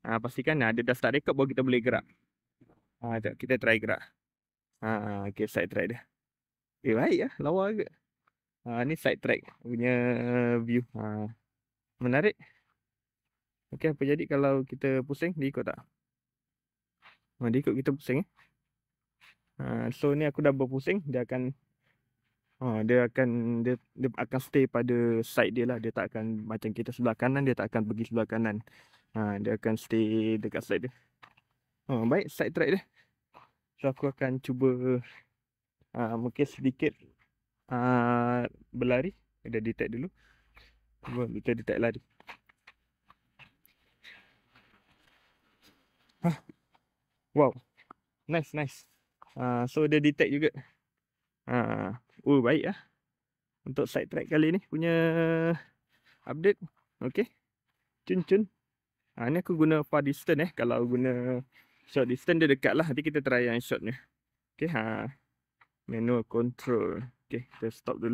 Ha, pastikan ha, dia dah start record baru kita boleh gerak. Ha, jap, kita try gerak. Ha, okay, side track dia. Eh, baik lah. Lawa ke. Ha, ni side track punya view. Ha, menarik. Okay, apa jadi kalau kita pusing, dia ikut tak? Ha, dia ikut kita pusing eh. Ha, so ni aku dah berpusing, dia akan Ha, dia akan dia, dia akan stay pada side dia lah. Dia tak akan macam kita sebelah kanan, dia tak akan pergi sebelah kanan. Ha, dia akan stay dekat side dia. Ha, baik, side track dia. So aku akan cuba uh, mungkin sedikit uh, berlari. Dia detect dulu. Cuba kita detect lari. Huh. Wow. Nice, nice. Uh, so dia detect juga. Uh, oh baik lah. Untuk side track kali ni punya update. Okay. Cun cun. Ha, ni aku guna far distance eh. Kalau guna short distance dia dekat lah. Nanti kita try yang short ni. Okay. Ha. Manual control. Okay. Kita stop dulu.